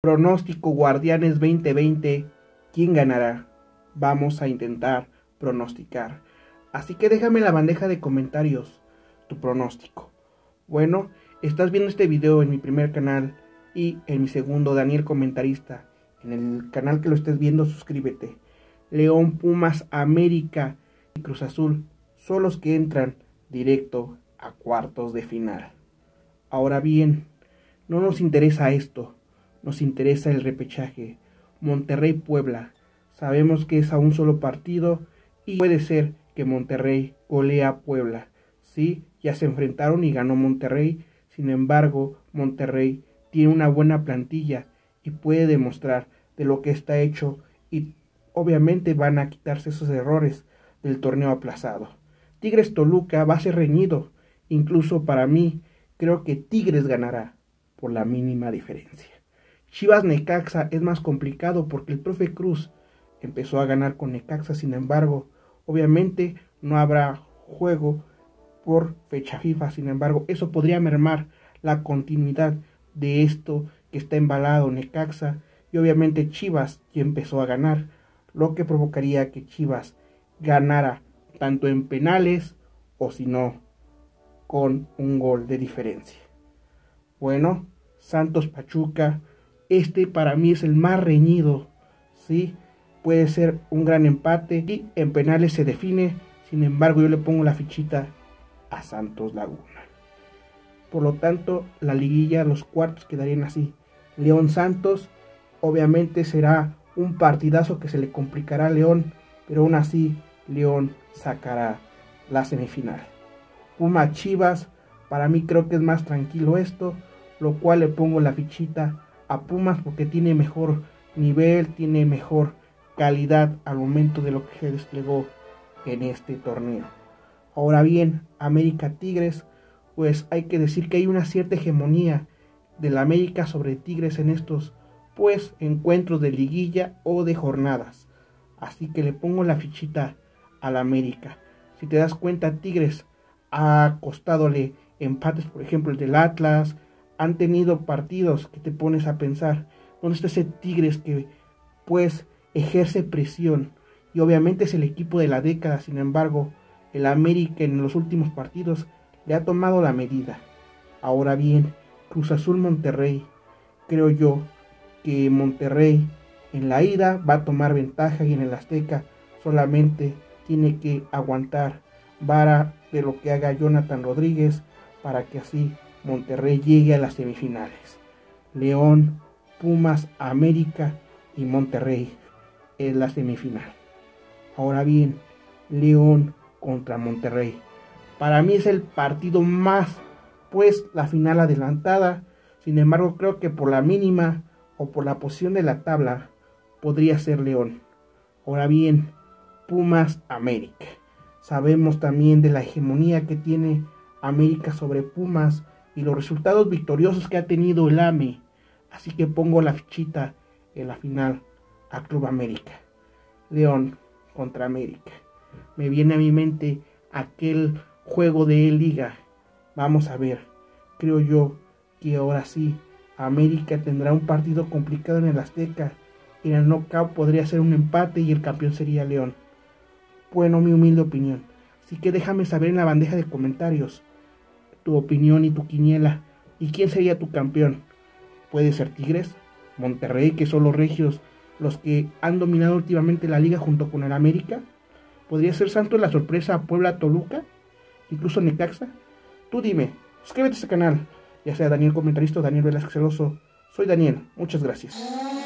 Pronóstico Guardianes 2020. ¿Quién ganará? Vamos a intentar pronosticar. Así que déjame en la bandeja de comentarios tu pronóstico. Bueno, estás viendo este video en mi primer canal y en mi segundo, Daniel Comentarista. En el canal que lo estés viendo, suscríbete. León, Pumas, América y Cruz Azul son los que entran directo a cuartos de final. Ahora bien, no nos interesa esto, nos interesa el repechaje. Monterrey-Puebla. Sabemos que es a un solo partido y puede ser que Monterrey golea a Puebla. Sí, ya se enfrentaron y ganó Monterrey. Sin embargo, Monterrey tiene una buena plantilla y puede demostrar de lo que está hecho y obviamente van a quitarse esos errores del torneo aplazado. Tigres Toluca va a ser reñido. Incluso para mí, creo que Tigres ganará por la mínima diferencia. Chivas Necaxa es más complicado porque el profe Cruz empezó a ganar con Necaxa, sin embargo, obviamente no habrá juego por fecha FIFA, sin embargo, eso podría mermar la continuidad de esto que está embalado Necaxa y obviamente Chivas ya empezó a ganar, lo que provocaría que Chivas ganara tanto en penales o si no con un gol de diferencia. Bueno, Santos Pachuca, este para mí es el más reñido, ¿sí? Puede ser un gran empate y en penales se define, sin embargo yo le pongo la fichita a Santos Laguna. Por lo tanto, la liguilla, los cuartos quedarían así. León Santos, obviamente será un partidazo que se le complicará a León, pero aún así León sacará la semifinal. Puma Chivas, para mí creo que es más tranquilo esto, lo cual le pongo la fichita a Pumas porque tiene mejor nivel, tiene mejor calidad al momento de lo que se desplegó en este torneo. Ahora bien, América Tigres, pues hay que decir que hay una cierta hegemonía de la América sobre Tigres en estos pues encuentros de liguilla o de jornadas. Así que le pongo la fichita a la América. Si te das cuenta, Tigres ha costadole empates, por ejemplo, el del Atlas, han tenido partidos que te pones a pensar, ¿dónde está ese Tigres que pues ejerce presión? Y obviamente es el equipo de la década, sin embargo, el América en los últimos partidos le ha tomado la medida. Ahora bien, Cruz Azul Monterrey, creo yo que Monterrey en la ida va a tomar ventaja y en el Azteca solamente tiene que aguantar vara de lo que haga Jonathan Rodríguez para que así Monterrey llegue a las semifinales. León, Pumas, América y Monterrey es la semifinal. Ahora bien, León contra Monterrey. Para mí es el partido más, pues la final adelantada. Sin embargo, creo que por la mínima o por la posición de la tabla podría ser León. Ahora bien, Pumas América. Sabemos también de la hegemonía que tiene América sobre Pumas y los resultados victoriosos que ha tenido el AME. Así que pongo la fichita en la final a Club América. León contra América. Me viene a mi mente aquel juego de liga. Vamos a ver. Creo yo que ahora sí América tendrá un partido complicado en el Azteca. En el knockout podría ser un empate y el campeón sería León. Bueno, mi humilde opinión. Así que déjame saber en la bandeja de comentarios tu opinión y tu quiniela. ¿Y quién sería tu campeón? Puede ser Tigres, Monterrey, que son los regios los que han dominado últimamente la liga junto con el América. ¿Podría ser Santos la sorpresa Puebla Toluca? Incluso Necaxa. Tú dime, suscríbete a este canal, ya sea Daniel Comentarista o Daniel Velázquez Celoso. Soy Daniel, muchas gracias.